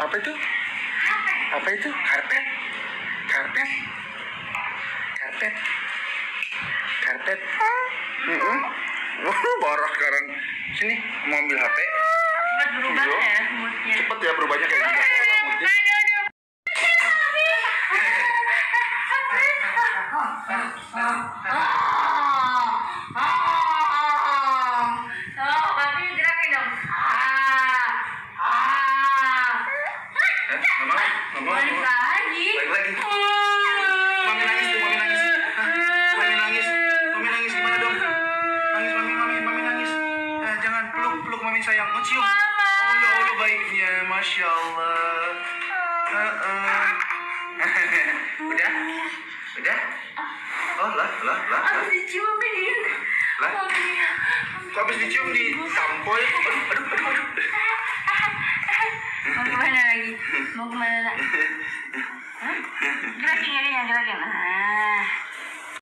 apa itu? Apa itu? Harpet. Karpet? Mm-mm. Wah, Boros sekarang. Sini, mau ambil HP. Cepat berubah Iya. ya moodnya. Cepet ya berubahnya kayak gitu. Moodnya. Oh, jangan peluk, peluk mami sayang. Oh, cium. Oh, ya Allah baiknya, masya Allah. Heeh. Udah? Udah? Oh, lah, lah, lah. Habis diciumin. Lah? Kok habis dicium di tampol? Aduh, aduh, aduh, aduh. Mau ke mana lagi? Mau ke mana lagi? Hah? Gerakin, gerakin, gerakin. Ah.